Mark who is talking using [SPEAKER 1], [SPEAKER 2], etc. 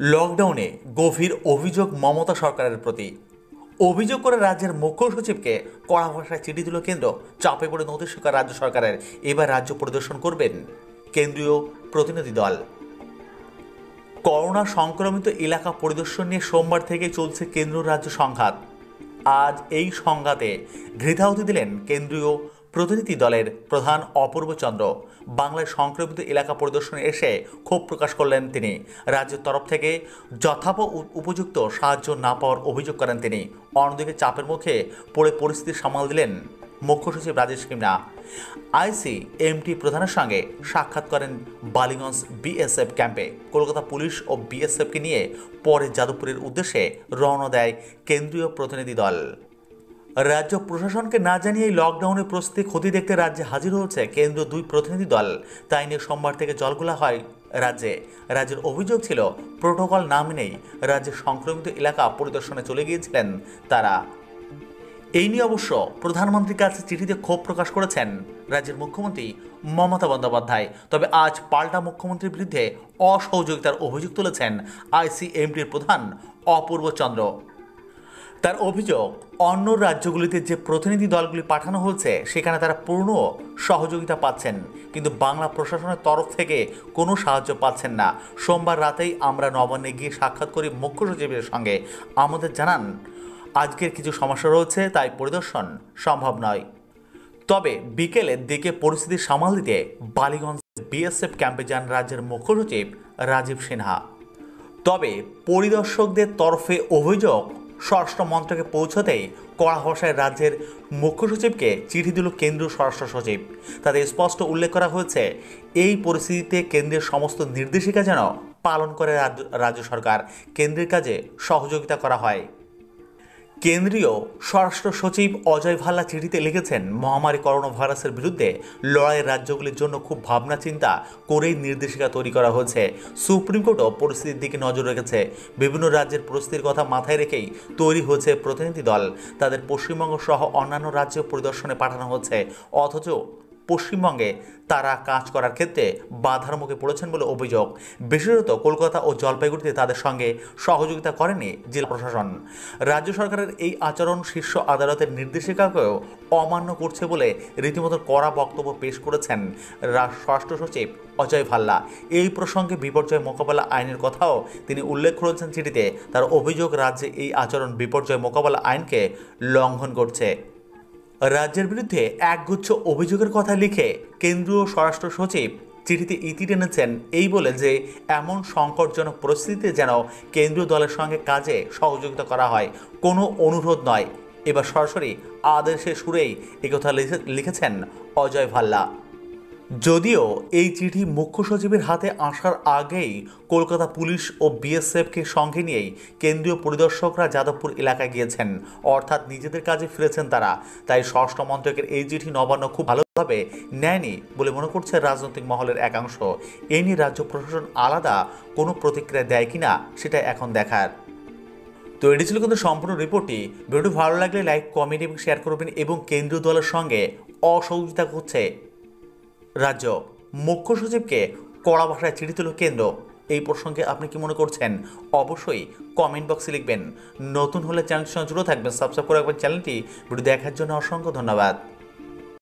[SPEAKER 1] লকডাউনে গভীর অভিযোগ মমতা সরকারের প্রতি। অভিযোগ করে রাজ্যের মুখ্য সচিবকে কড়া ভাষায় চিঠি দিল কেন্দ্র। চাপে পড়ে নথি স্বীকার রাজ্য সরকারের। এবার রাজ্য পরিদর্শন করবেন কেন্দ্রীয় প্রতিনিধি দল। করোনা সংক্রমিত এলাকা পরিদর্শন নিয়ে সোমবার থেকে চলছে কেন্দ্র রাজ্য সংঘাত। আজ এই সংঘাতে ঘৃতাহুতি দিলেন কেন্দ্রীয় প্রতিনিধি দলের প্রধান অপূর্ব চন্দ্র বাংলায় সংক্রমিত এলাকা পরিদর্শনে এসে ক্ষোভ প্রকাশ করলেন তিনি। রাজ্যের তরফ থেকে যথাপ উপযুক্ত সাহায্য না পাওয়ার অভিযোগ করেন তিনি। অন্যদিকে চাপের মুখে পড়ে পরিস্থিতি সামাল দিলেন মুখ্য সচিব রাজেশ কিমনা। আইসি এমটি প্রধানের সঙ্গে সাক্ষাৎ করেন বালিগঞ্জ বিএসএফ ক্যাম্পে। কলকাতা পুলিশ ও বিএসএফকে নিয়ে পরে যাদবপুরের উদ্দেশ্যে রওনা দেয় কেন্দ্রীয় প্রতিনিধি দল। রাজ্য প্রশাসনকে না জানিয়ে লকডাউনের প্রস্তুতি ক্ষতি দেখতে রাজ্যে হাজির হয়েছে কেন্দ্রীয় দুই প্রতিনিধি দল। তাই নিয়ে সোমবার থেকে জলগোলা হয় রাজ্যে। রাজ্যের অভিযোগ ছিল, প্রোটোকল না মেনেই রাজ্যের সংক্রমিত এলাকা পরিদর্শনে চলে গিয়েছিলেন তারা। এই নিয়ে অবশ্য প্রধানমন্ত্রীর কাছে চিঠিতে ক্ষোভ প্রকাশ করেছেন রাজ্যের মুখ্যমন্ত্রী মমতা বন্দ্যোপাধ্যায়। তবে আজ পাল্টা মুখ্যমন্ত্রীর বিরুদ্ধে অসহযোগিতার অভিযোগ তুলেছেন আইসিএমটির প্রধান অপূর্ব চন্দ্র। তার অভিযোগ, অন্য রাজ্যগুলিতে যে প্রতিনিধি দলগুলি পাঠানো হয়েছে, সেখানে তারা পূর্ণ সহযোগিতা পাচ্ছেন। কিন্তু বাংলা প্রশাসনের তরফ থেকে কোনো সাহায্য পাচ্ছেন না। সোমবার রাতেই আমরা নবান্নে গিয়ে সাক্ষাৎ করি মুখ্য সচিবের সঙ্গে। আমাদের জানান, আজকের কিছু সমস্যা রয়েছে, তাই পরিদর্শন সম্ভব নয়। তবে বিকেলের দিকে পরিস্থিতি সামাল দিতে বালিগঞ্জ বিএসএফ ক্যাম্পে যান রাজ্যের মুখ্য সচিব রাজীব সিনহা। তবে পরিদর্শকদের তরফে অভিযোগ স্বরাষ্ট্র মন্ত্রকে পৌঁছতেই কড়া ভাষায় রাজ্যের মুখ্য সচিবকে চিঠি দিল কেন্দ্রীয় স্বরাষ্ট্র সচিব। তাতে স্পষ্ট উল্লেখ করা হয়েছে, এই পরিস্থিতিতে কেন্দ্রের সমস্ত নির্দেশিকা যেন পালন করে রাজ্য- রাজ্য সরকার। কেন্দ্রের কাজে সহযোগিতা করা হয়। কেন্দ্রীয় স্বরাষ্ট্র সচিব অজয় ভাল্লা চিঠিতে লিখেছেন, মহামারী করোনা ভাইরাসের বিরুদ্ধে লড়াইয়ের রাজ্যগুলির জন্য খুব ভাবনা চিন্তা করেই নির্দেশিকা তৈরি করা হয়েছে। সুপ্রিম কোর্টও পরিস্থিতির দিকে নজর রেখেছে। বিভিন্ন রাজ্যের পরিস্থিতির কথা মাথায় রেখেই তৈরি হয়েছে প্রতিনিধি দল। তাদের পশ্চিমবঙ্গ সহ অন্যান্য রাজ্য পরিদর্শনে পাঠানো হচ্ছে। অথচ পশ্চিমবঙ্গে তারা কাজ করার ক্ষেত্রে বাধার মুখে পড়েছেন বলে অভিযোগ। বিশেষত কলকাতা ও জলপাইগুড়িতে তাদের সঙ্গে সহযোগিতা করেনি জেলা প্রশাসন। রাজ্য সরকারের এই আচরণ শীর্ষ আদালতের নির্দেশিকাকেও অমান্য করছে বলে রীতিমতো কড়া বক্তব্য পেশ করেছেন স্বরাষ্ট্র সচিব অজয় ভাল্লা। এই প্রসঙ্গে বিপর্যয় মোকাবেলা আইনের কথাও তিনি উল্লেখ করেছেন চিঠিতে। তার অভিযোগ, রাজ্যে এই আচরণ বিপর্যয় মোকাবেলা আইনকে লঙ্ঘন করছে। রাজ্যের বিরুদ্ধে একগুচ্ছ অভিযোগের কথা লিখে কেন্দ্রীয় স্বরাষ্ট্র সচিব চিঠিতে ইতি টেনেছেন। এই বলে যে, এমন সংকটজনক পরিস্থিতিতে যেন কেন্দ্রীয় দলের সঙ্গে কাজে সহযোগিতা করা হয়, কোনো অনুরোধ নয়। এবার সরাসরি আদেশের সুরেই একথা লিখে- লিখেছেন অজয় ভাল্লা। যদিও এই চিঠি মুখ্য সচিবের হাতে আসার আগেই কলকাতা পুলিশ ও বিএসএফকে সঙ্গে নিয়েই কেন্দ্রীয় পরিদর্শকরা যাদবপুর এলাকায় গিয়েছেন। অর্থাৎ নিজেদের কাজে ফিরেছেন তারা। তাই স্বরাষ্ট্র মন্ত্রকের এই চিঠি নবান্ন খুব ভালোভাবে নেয়নি বলে মনে করছে রাজনৈতিক মহলের একাংশ। এ নিয়ে রাজ্য প্রশাসন আলাদা কোনো প্রতিক্রিয়া দেয় কিনা সেটা এখন দেখার। তো এটি ছিল কিন্তু সম্পূর্ণ রিপোর্টটি। ভিডিওটি ভালো লাগলে লাইক, কমেন্ট এবং শেয়ার করবেন এবং কেন্দ্রীয় দলের সঙ্গে অসহযোগিতা করছে রাজ্য মুখ্য সচিবকে কড়া ভাষায় চিঠি তুল কেন্দ্র। এই প্রসঙ্গে আপনি কি মনে করছেন? অবশ্যই কমেন্ট বক্সে লিখবেন। নতুন হলে চ্যানেলটির সঙ্গে জুড়ে থাকবেন। সাবস্ক্রাইব করে একবার চ্যানেলটি। ভিডিও দেখার জন্য অসংখ্য ধন্যবাদ।